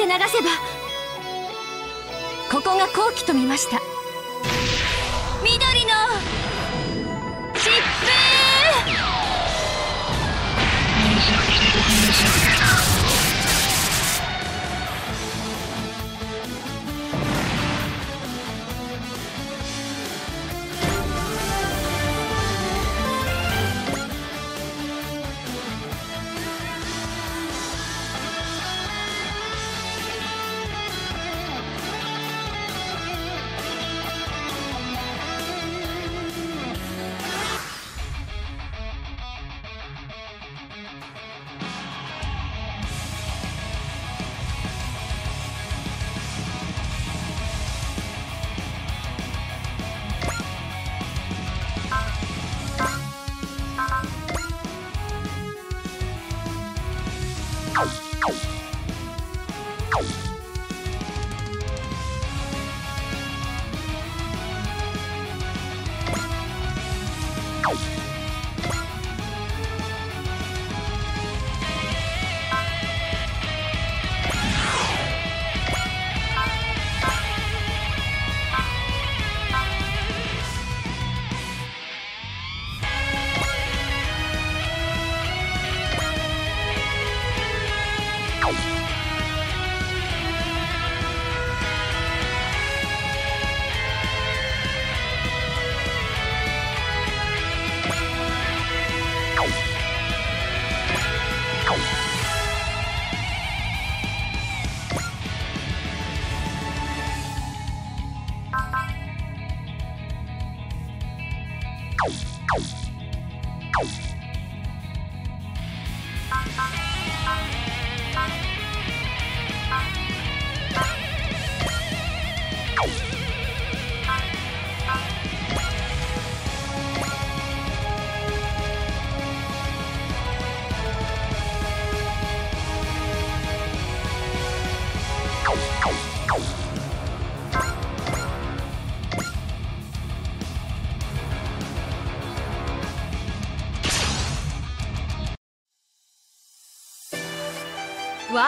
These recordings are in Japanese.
け流せばここが好機と見ました。oh oh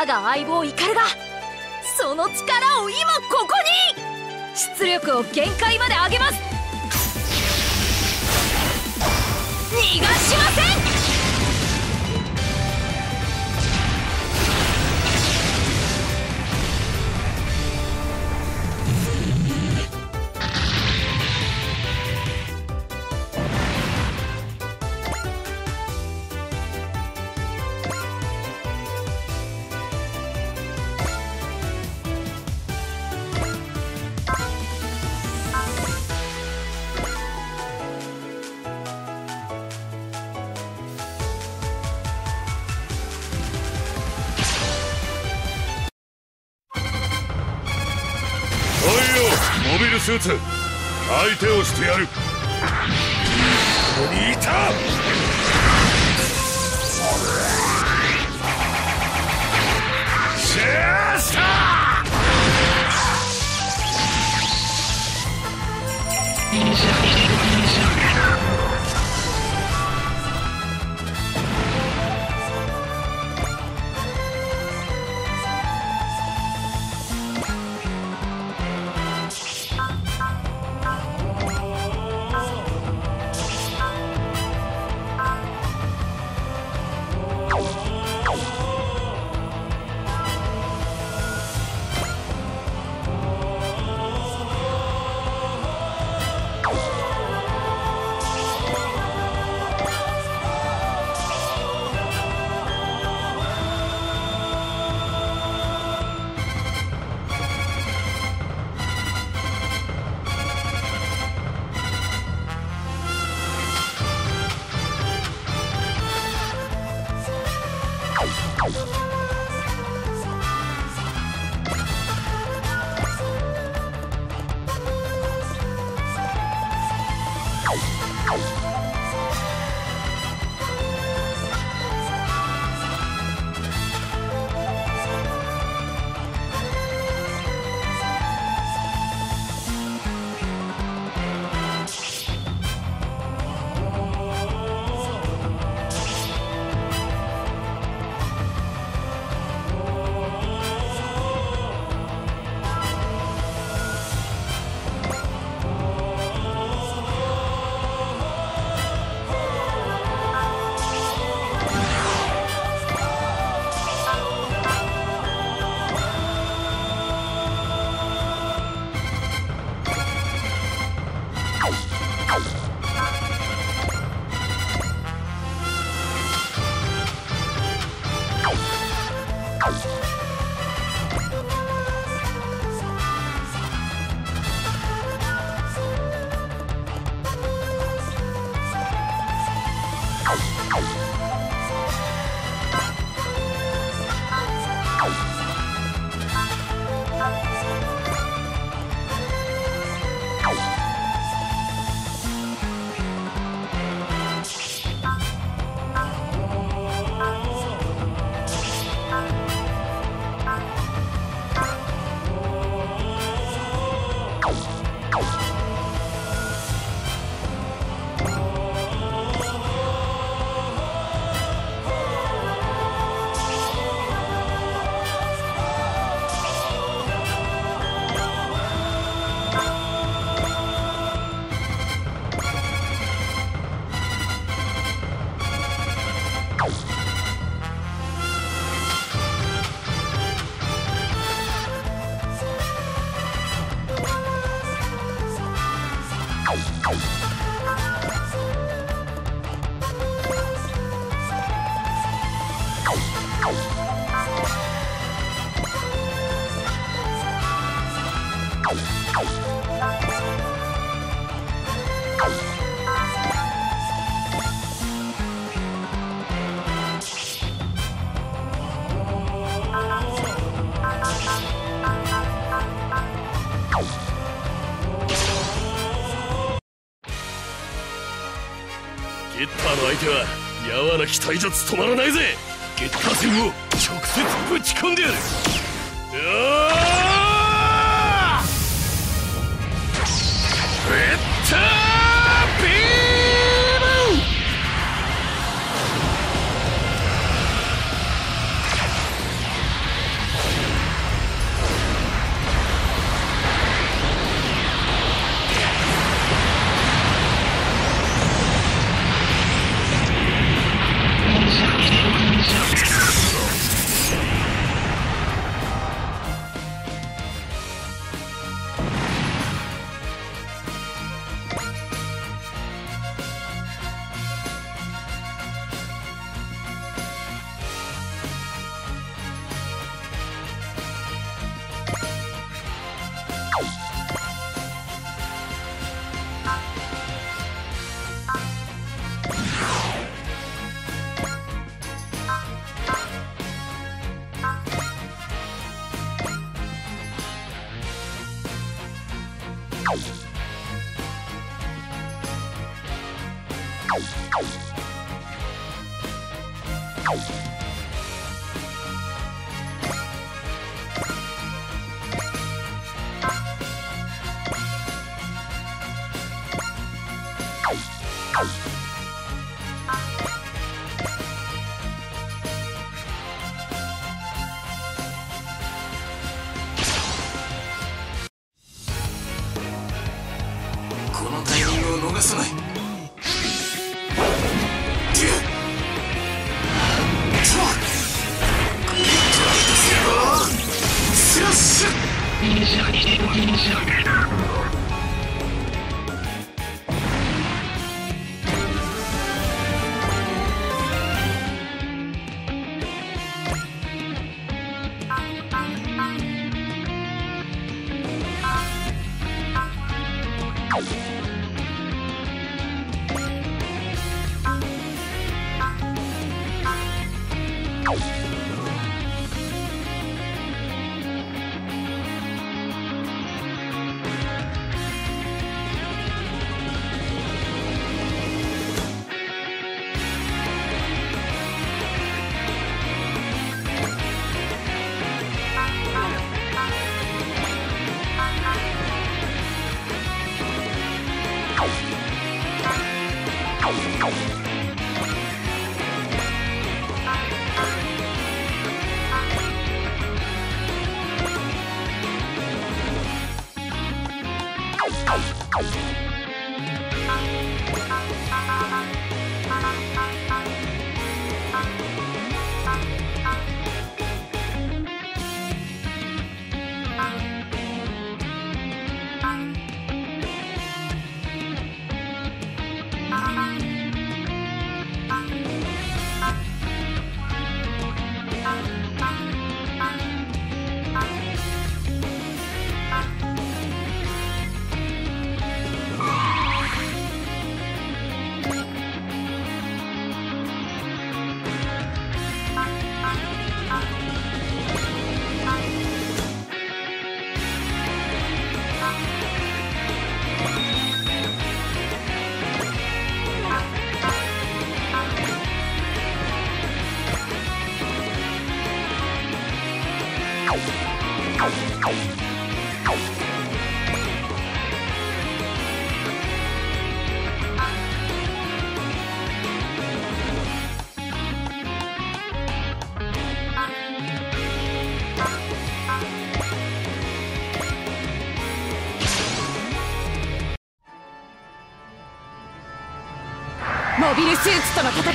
が相棒イカルがその力を今ここに出力を限界まで上げます。逃がしません相手をしてやる。機体じゃ務まらないぜ。ゲッター戦を直接ぶち込んでやる。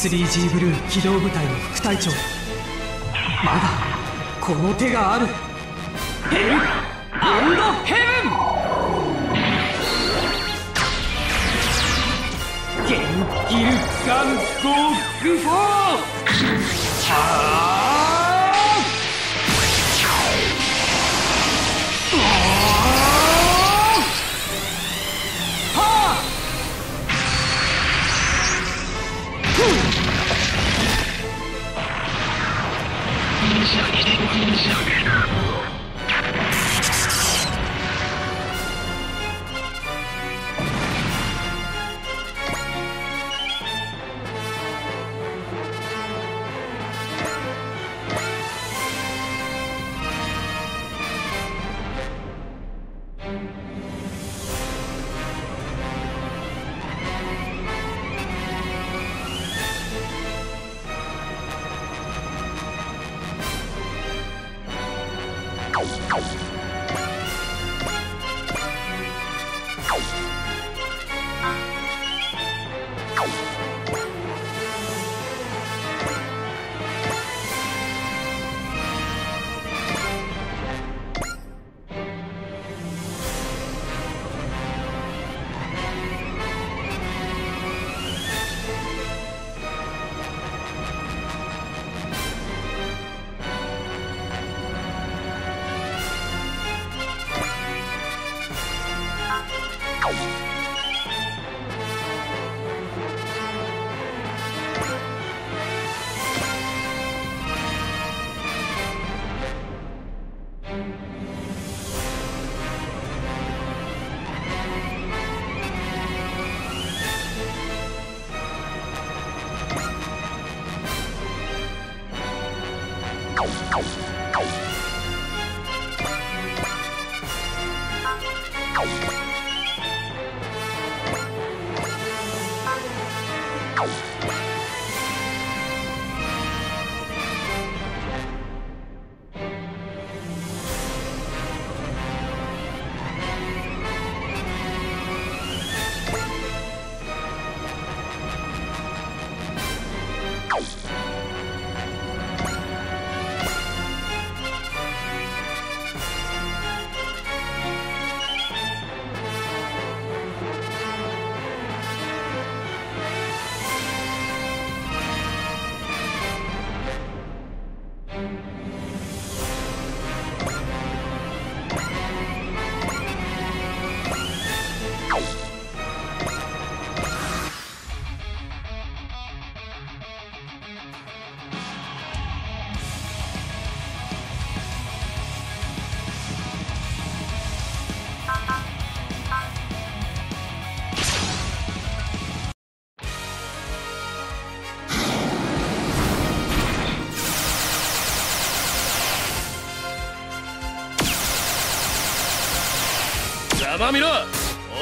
3G ブルー機動部隊の副隊長。まだこの手がある。ヘルアンドヘブン。ゲンギルガンゴーグフォー。ざ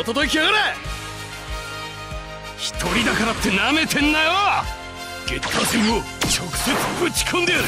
届きやがれ。一人だからってなめてんなよ。ゲッター戦を直接ぶち込んでやる。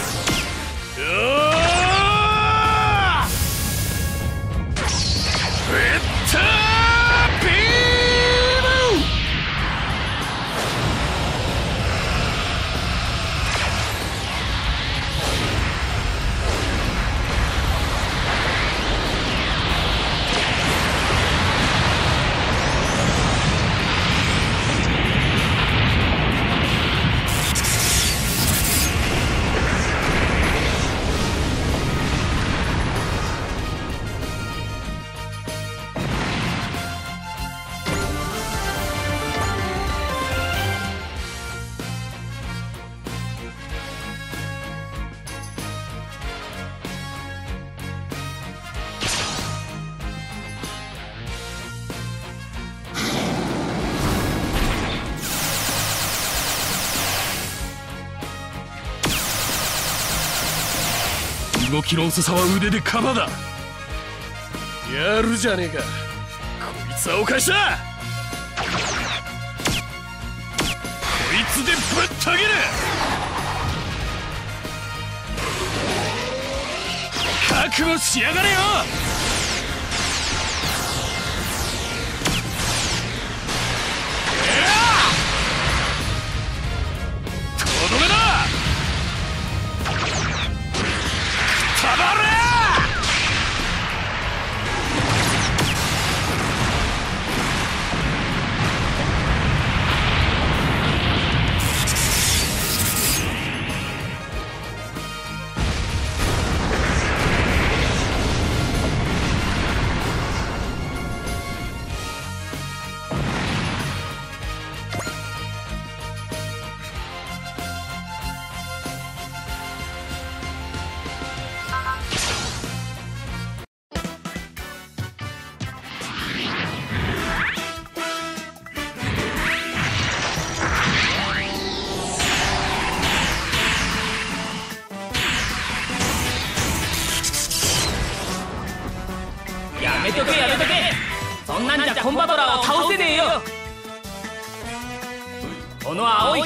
きの遅さは腕でカバーだ。やるじゃねえか。こいつはお返しだ。こいつでぶったげる。覚悟しやがれよ。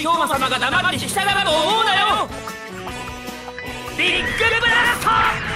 井兵馬様が黙って従うと思うなよ。ビッグブラスト！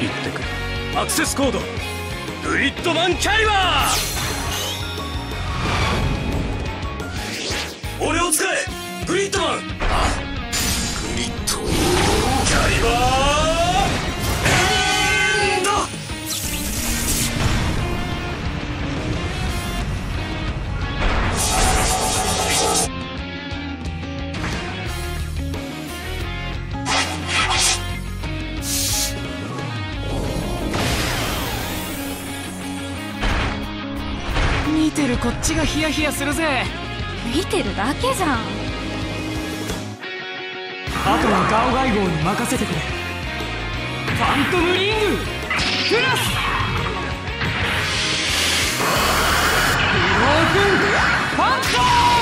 行ってくれ。アクセスコード。グリッドマンキャリバー。俺を使え。グリッドマン。グリッド。キャリバーてるこっちがヒヤヒヤするぜ。見てるだけじゃん。あとはガオガイ号に任せてくれ。ファントムリング。プラス。ブロークンファントム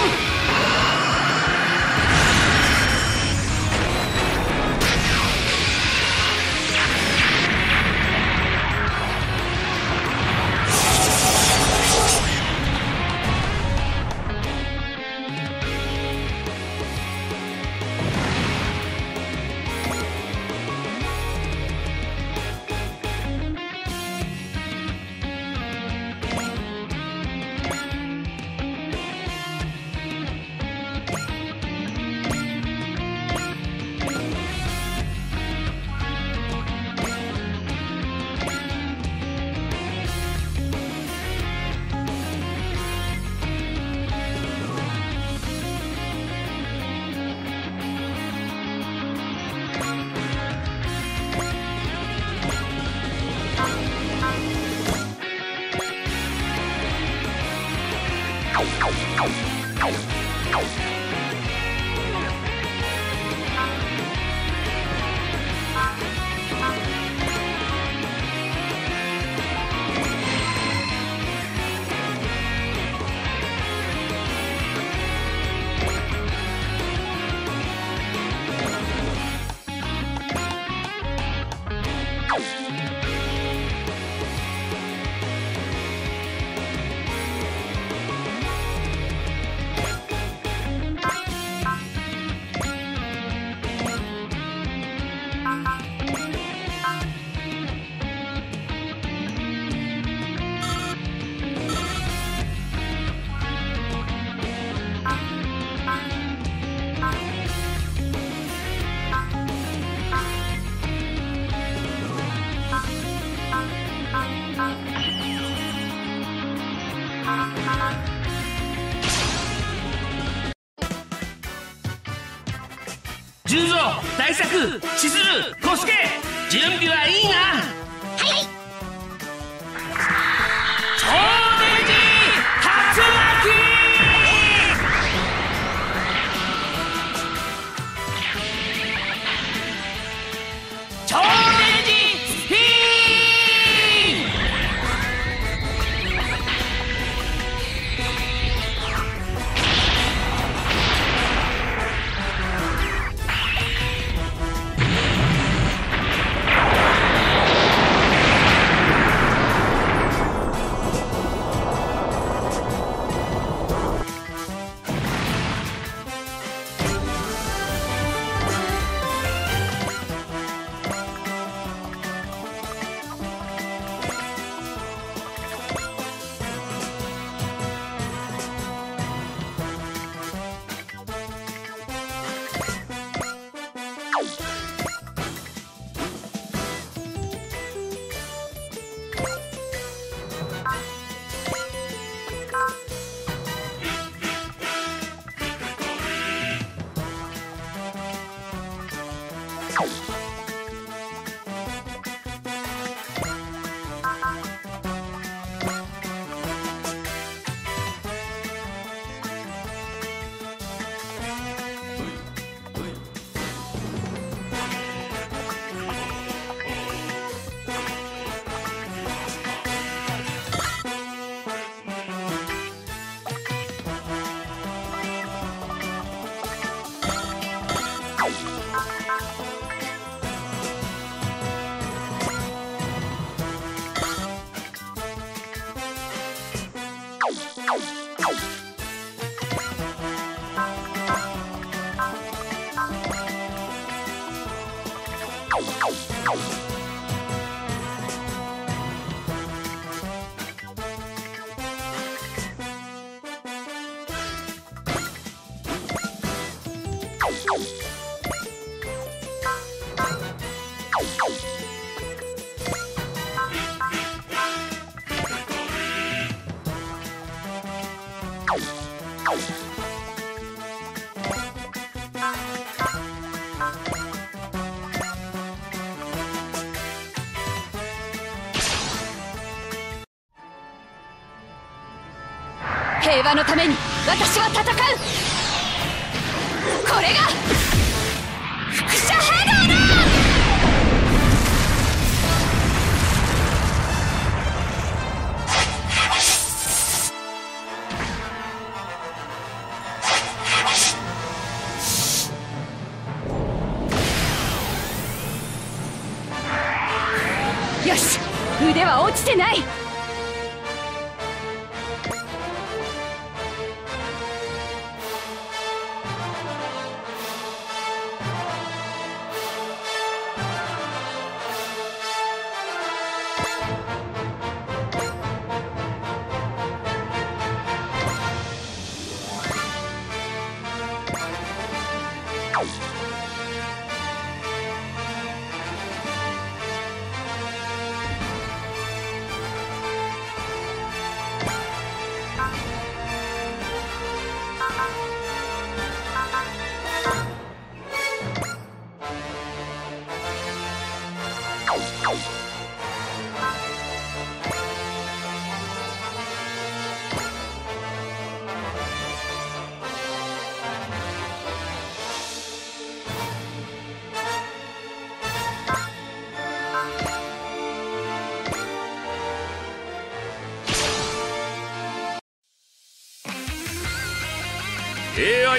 Au, au, au, au.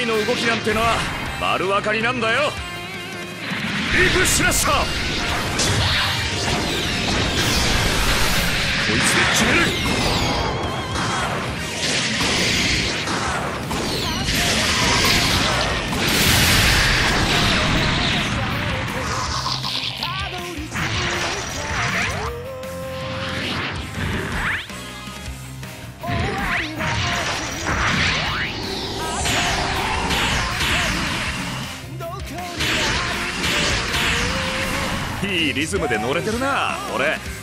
の動きなんてのは丸分かりなんだよ。リープスラッシャーこいつで決める！リズムで乗れてるな俺。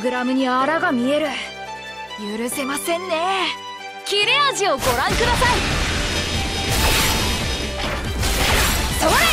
グラムにあらが見える。許せませんね。切れ味をご覧ください。それ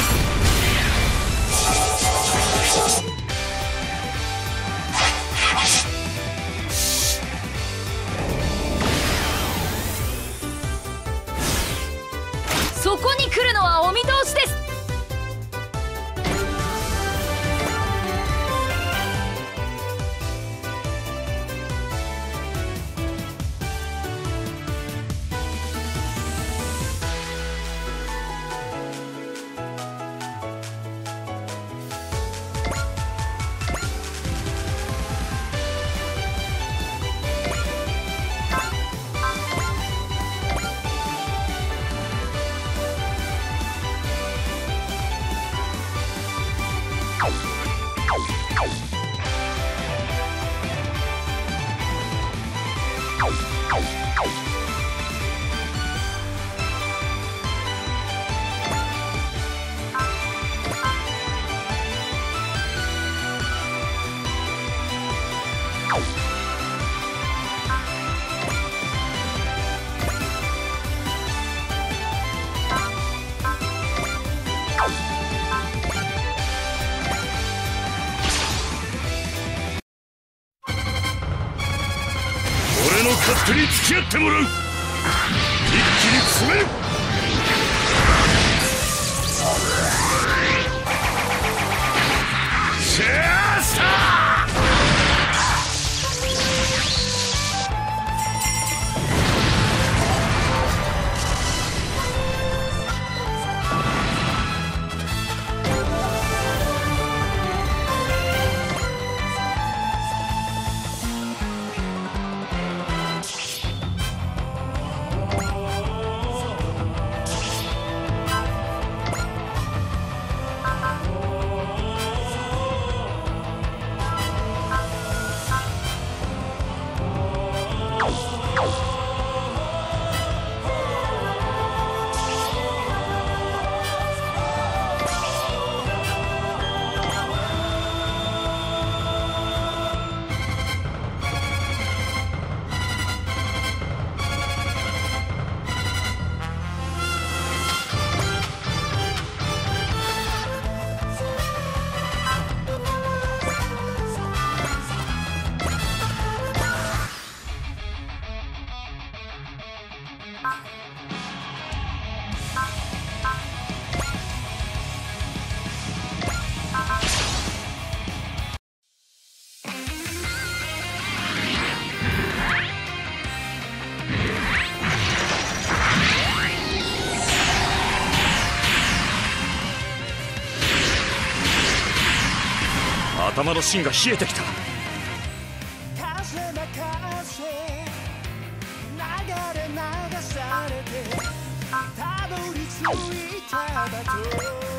の芯が風流れ流されてたどり着いた場所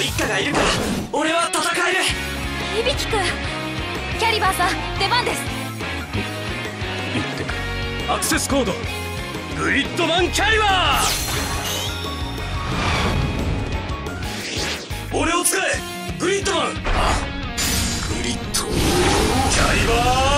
内海と立花がいるから俺は戦える。いびきくんキャリバーさん出番です。行ってくる。アクセスコード。グリッドマンキャリバー。俺を使えグリッドマン。グリッド。キャリバー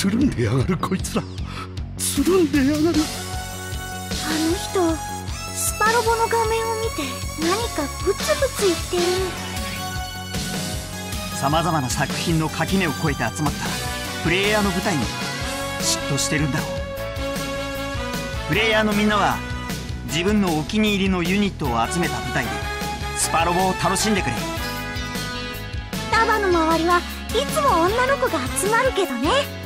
つるんでやがるこいつら。つるんでやがる。あの人スパロボの画面を見て何かブツブツ言ってる。さまざまな作品の垣根を越えて集まったプレイヤーの舞台に嫉妬してるんだろう。プレイヤーのみんなは自分のお気に入りのユニットを集めた舞台でスパロボを楽しんでくれ。タバの周りはいつも女の子が集まるけどね。